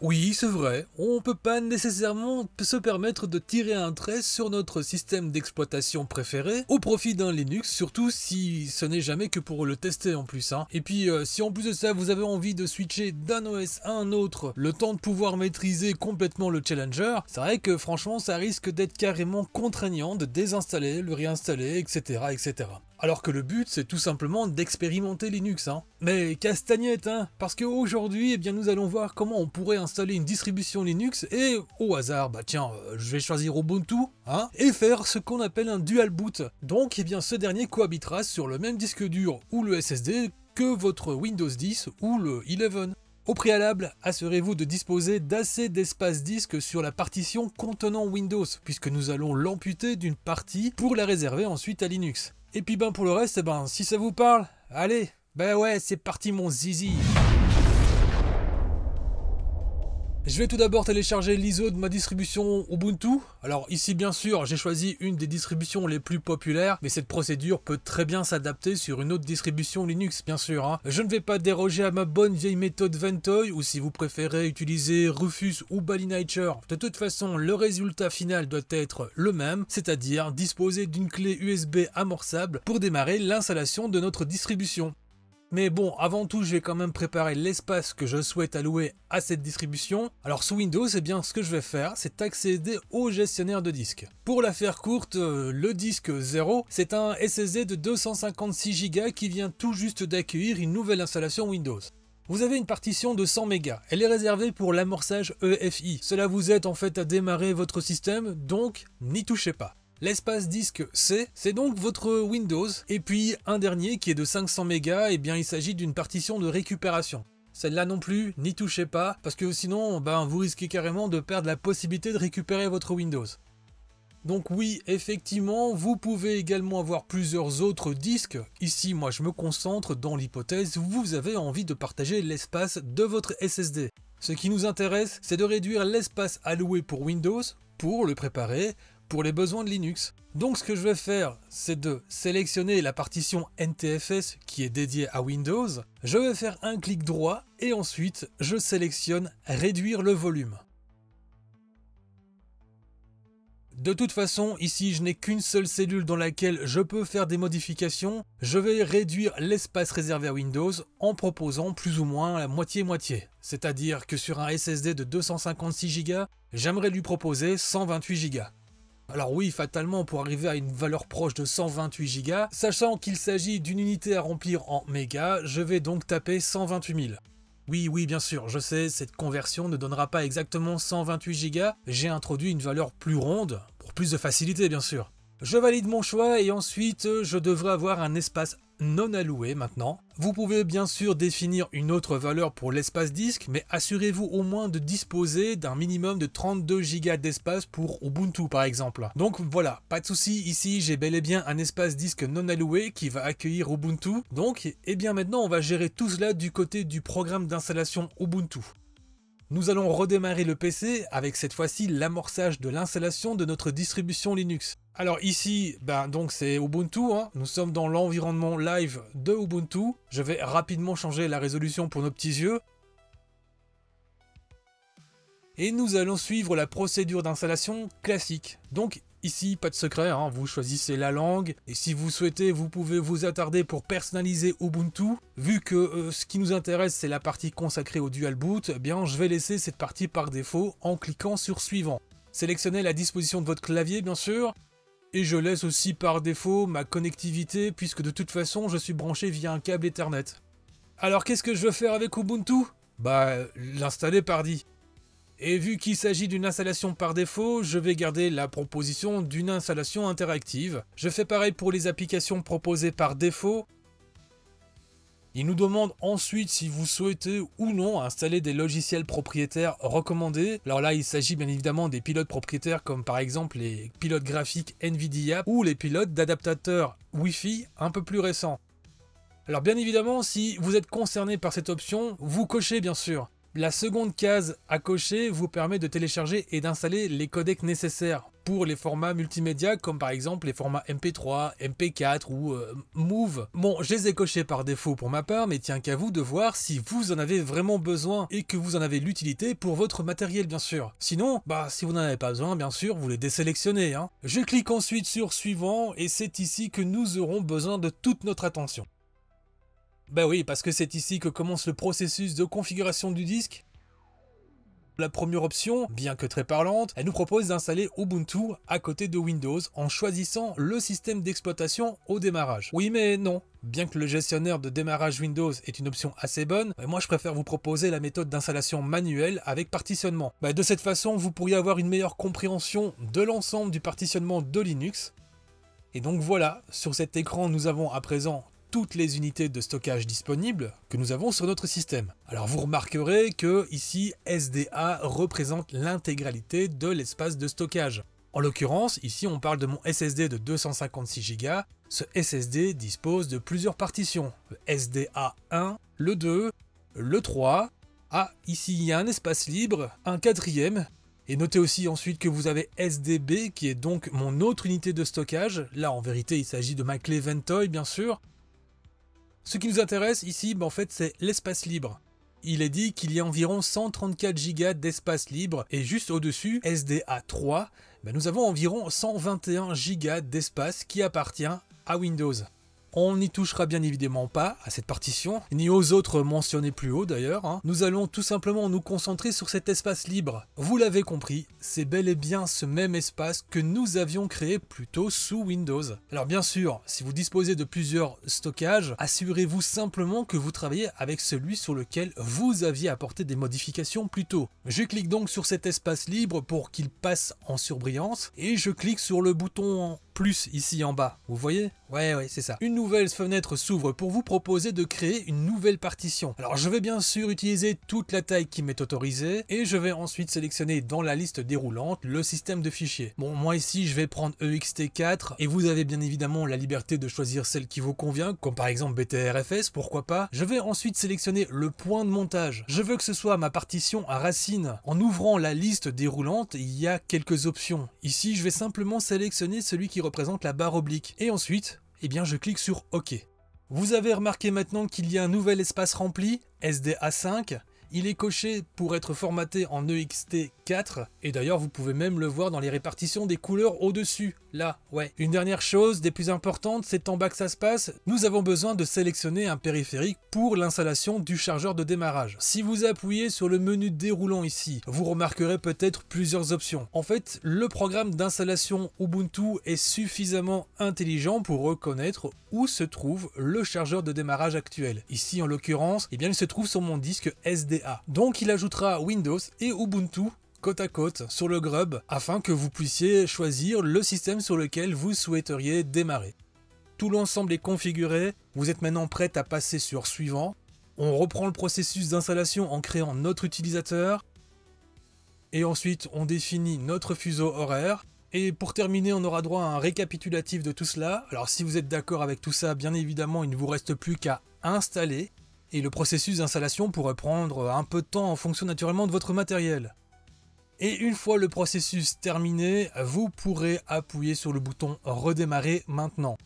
Oui, c'est vrai, on peut pas nécessairement se permettre de tirer un trait sur notre système d'exploitation préféré au profit d'un Linux, surtout si ce n'est jamais que pour le tester en plus. Hein. Et puis, euh, si en plus de ça, vous avez envie de switcher d'un OS à un autre, le temps de pouvoir maîtriser complètement le Challenger, c'est vrai que franchement, ça risque d'être carrément contraignant de désinstaller, le réinstaller, etc. etc. Alors que le but, c'est tout simplement d'expérimenter Linux. Hein. Mais castagnette, hein, parce qu'aujourd'hui, eh bien, nous allons voir comment on pourrait installer une distribution Linux et, au hasard, bah tiens, euh, je vais choisir Ubuntu, hein, et faire ce qu'on appelle un dual boot. Donc, eh bien, ce dernier cohabitera sur le même disque dur ou le SSD que votre Windows 10 ou le 11. Au préalable, assurez-vous de disposer d'assez d'espace disque sur la partition contenant Windows, puisque nous allons l'amputer d'une partie pour la réserver ensuite à Linux. Et puis ben pour le reste, ben si ça vous parle, allez, ben ouais, c'est parti mon zizi. Je vais tout d'abord télécharger l'ISO de ma distribution Ubuntu. Alors ici bien sûr j'ai choisi une des distributions les plus populaires, mais cette procédure peut très bien s'adapter sur une autre distribution Linux bien sûr. Hein. Je ne vais pas déroger à ma bonne vieille méthode Ventoy, ou si vous préférez utiliser Rufus ou Balinature. De toute façon le résultat final doit être le même, c'est-à-dire disposer d'une clé USB amorçable pour démarrer l'installation de notre distribution. Mais bon, avant tout, je vais quand même préparer l'espace que je souhaite allouer à cette distribution. Alors sous Windows, eh bien, ce que je vais faire, c'est accéder au gestionnaire de disques. Pour la faire courte, euh, le disque 0, c'est un SSD de 256 Go qui vient tout juste d'accueillir une nouvelle installation Windows. Vous avez une partition de 100 MB. Elle est réservée pour l'amorçage EFI. Cela vous aide en fait à démarrer votre système, donc n'y touchez pas. L'espace disque C, c'est donc votre Windows. Et puis un dernier qui est de 500 mégas, et eh bien il s'agit d'une partition de récupération. Celle-là non plus, n'y touchez pas, parce que sinon, ben, vous risquez carrément de perdre la possibilité de récupérer votre Windows. Donc oui, effectivement, vous pouvez également avoir plusieurs autres disques. Ici, moi, je me concentre dans l'hypothèse où vous avez envie de partager l'espace de votre SSD. Ce qui nous intéresse, c'est de réduire l'espace alloué pour Windows, pour le préparer, pour les besoins de Linux. Donc ce que je vais faire, c'est de sélectionner la partition NTFS qui est dédiée à Windows. Je vais faire un clic droit et ensuite je sélectionne réduire le volume. De toute façon, ici je n'ai qu'une seule cellule dans laquelle je peux faire des modifications. Je vais réduire l'espace réservé à Windows en proposant plus ou moins la moitié-moitié. C'est-à-dire que sur un SSD de 256 Go, j'aimerais lui proposer 128 Go. Alors oui, fatalement, pour arriver à une valeur proche de 128 Go, sachant qu'il s'agit d'une unité à remplir en mégas, je vais donc taper 128 000. Oui, oui, bien sûr, je sais, cette conversion ne donnera pas exactement 128 Go, j'ai introduit une valeur plus ronde, pour plus de facilité bien sûr. Je valide mon choix et ensuite je devrais avoir un espace non alloué maintenant. Vous pouvez bien sûr définir une autre valeur pour l'espace disque, mais assurez-vous au moins de disposer d'un minimum de 32 Go d'espace pour Ubuntu par exemple. Donc voilà, pas de souci, ici j'ai bel et bien un espace disque non alloué qui va accueillir Ubuntu. Donc, et eh bien maintenant on va gérer tout cela du côté du programme d'installation Ubuntu. Nous allons redémarrer le PC avec cette fois-ci l'amorçage de l'installation de notre distribution Linux. Alors ici, ben donc c'est Ubuntu, hein. nous sommes dans l'environnement live de Ubuntu. Je vais rapidement changer la résolution pour nos petits yeux. Et nous allons suivre la procédure d'installation classique. Donc ici, pas de secret, hein. vous choisissez la langue. Et si vous souhaitez, vous pouvez vous attarder pour personnaliser Ubuntu. Vu que euh, ce qui nous intéresse, c'est la partie consacrée au dual boot, eh bien je vais laisser cette partie par défaut en cliquant sur suivant. Sélectionnez la disposition de votre clavier, bien sûr. Et je laisse aussi par défaut ma connectivité puisque de toute façon je suis branché via un câble Ethernet. Alors qu'est-ce que je veux faire avec Ubuntu? Bah l'installer par dit. Et vu qu'il s'agit d'une installation par défaut, je vais garder la proposition d'une installation interactive. Je fais pareil pour les applications proposées par défaut il nous demande ensuite si vous souhaitez ou non installer des logiciels propriétaires recommandés. Alors là, il s'agit bien évidemment des pilotes propriétaires comme par exemple les pilotes graphiques NVIDIA ou les pilotes d'adaptateurs Wi-Fi un peu plus récents. Alors bien évidemment, si vous êtes concerné par cette option, vous cochez bien sûr. La seconde case à cocher vous permet de télécharger et d'installer les codecs nécessaires pour les formats multimédia comme par exemple les formats MP3, MP4 ou euh, Move. Bon, je les ai cochés par défaut pour ma part, mais tiens qu'à vous de voir si vous en avez vraiment besoin et que vous en avez l'utilité pour votre matériel bien sûr. Sinon, bah si vous n'en avez pas besoin, bien sûr, vous les désélectionnez. Hein. Je clique ensuite sur suivant et c'est ici que nous aurons besoin de toute notre attention. Bah oui, parce que c'est ici que commence le processus de configuration du disque la première option, bien que très parlante, elle nous propose d'installer Ubuntu à côté de Windows en choisissant le système d'exploitation au démarrage. Oui mais non, Bien que le gestionnaire de démarrage Windows est une option assez bonne, moi je préfère vous proposer la méthode d'installation manuelle avec partitionnement. Bah, de cette façon, vous pourriez avoir une meilleure compréhension de l'ensemble du partitionnement de Linux. Et donc voilà, sur cet écran nous avons à présent toutes les unités de stockage disponibles que nous avons sur notre système. Alors vous remarquerez que ici SDA représente l'intégralité de l'espace de stockage. En l'occurrence, ici on parle de mon SSD de 256 Go. Ce SSD dispose de plusieurs partitions, le SDA 1, le 2, le 3. Ah, ici il y a un espace libre, un quatrième, et notez aussi ensuite que vous avez SDB qui est donc mon autre unité de stockage. Là en vérité il s'agit de ma clé Ventoy bien sûr. Ce qui nous intéresse ici, ben, en fait, c'est l'espace libre. Il est dit qu'il y a environ 134 Go d'espace libre et juste au-dessus, SDA 3, ben, nous avons environ 121 Go d'espace qui appartient à Windows. On n'y touchera bien évidemment pas à cette partition, ni aux autres mentionnées plus haut d'ailleurs. Hein. Nous allons tout simplement nous concentrer sur cet espace libre. Vous l'avez compris, c'est bel et bien ce même espace que nous avions créé plus tôt sous Windows. Alors bien sûr, si vous disposez de plusieurs stockages, assurez-vous simplement que vous travaillez avec celui sur lequel vous aviez apporté des modifications plus tôt. Je clique donc sur cet espace libre pour qu'il passe en surbrillance et je clique sur le bouton plus ici en bas. Vous voyez? Ouais, ouais, c'est ça. Une nouvelle fenêtre s'ouvre pour vous proposer de créer une nouvelle partition. Alors je vais bien sûr utiliser toute la taille qui m'est autorisée et je vais ensuite sélectionner dans la liste déroulante le système de fichiers. Bon, moi ici je vais prendre EXT4 et vous avez bien évidemment la liberté de choisir celle qui vous convient, comme par exemple BTRFS, pourquoi pas. Je vais ensuite sélectionner le point de montage. Je veux que ce soit ma partition à racine. En ouvrant la liste déroulante, il y a quelques options. Ici, je vais simplement sélectionner celui qui représente la barre oblique. Et ensuite, eh bien je clique sur OK. Vous avez remarqué maintenant qu'il y a un nouvel espace rempli, SDA5, il est coché pour être formaté en EXT4 et d'ailleurs vous pouvez même le voir dans les répartitions des couleurs au-dessus. Là, ouais. Une dernière chose, des plus importantes, c'est en bas que ça se passe, nous avons besoin de sélectionner un périphérique pour l'installation du chargeur de démarrage. Si vous appuyez sur le menu déroulant ici, vous remarquerez peut-être plusieurs options. En fait, le programme d'installation Ubuntu est suffisamment intelligent pour reconnaître où se trouve le chargeur de démarrage actuel. Ici en l'occurrence, eh bien il se trouve sur mon disque SD donc il ajoutera Windows et Ubuntu côte à côte sur le Grub afin que vous puissiez choisir le système sur lequel vous souhaiteriez démarrer. Tout l'ensemble est configuré, vous êtes maintenant prêt à passer sur suivant. On reprend le processus d'installation en créant notre utilisateur et ensuite on définit notre fuseau horaire. Et pour terminer, on aura droit à un récapitulatif de tout cela. Alors si vous êtes d'accord avec tout ça, bien évidemment, il ne vous reste plus qu'à installer et le processus d'installation pourrait prendre un peu de temps en fonction naturellement de votre matériel. Et une fois le processus terminé, vous pourrez appuyer sur le bouton redémarrer maintenant.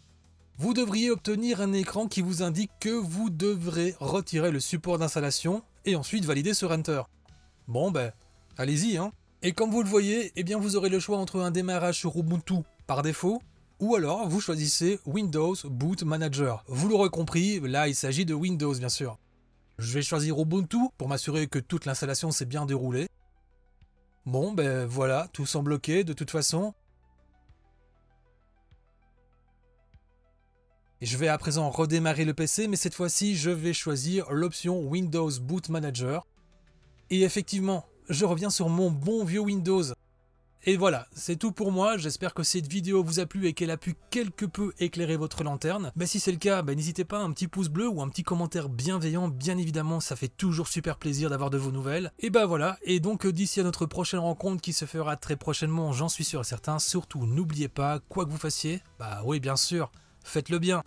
Vous devriez obtenir un écran qui vous indique que vous devrez retirer le support d'installation et ensuite valider sur Enter. Bon ben, allez-y hein. Et comme vous le voyez, eh bien vous aurez le choix entre un démarrage sur Ubuntu par défaut ou alors vous choisissez Windows Boot Manager. Vous l'aurez compris, là il s'agit de Windows bien sûr. Je vais choisir Ubuntu pour m'assurer que toute l'installation s'est bien déroulée. Bon ben voilà, tout semble ok de toute façon. Je vais à présent redémarrer le PC, mais cette fois-ci je vais choisir l'option Windows Boot Manager. Et effectivement, je reviens sur mon bon vieux Windows. Et voilà, c'est tout pour moi, j'espère que cette vidéo vous a plu et qu'elle a pu quelque peu éclairer votre lanterne. Mais si c'est le cas, bah, n'hésitez pas, un petit pouce bleu ou un petit commentaire bienveillant, bien évidemment, ça fait toujours super plaisir d'avoir de vos nouvelles. Et bah voilà, et donc d'ici à notre prochaine rencontre qui se fera très prochainement, j'en suis sûr et certain, surtout n'oubliez pas, quoi que vous fassiez, bah oui bien sûr, faites-le bien.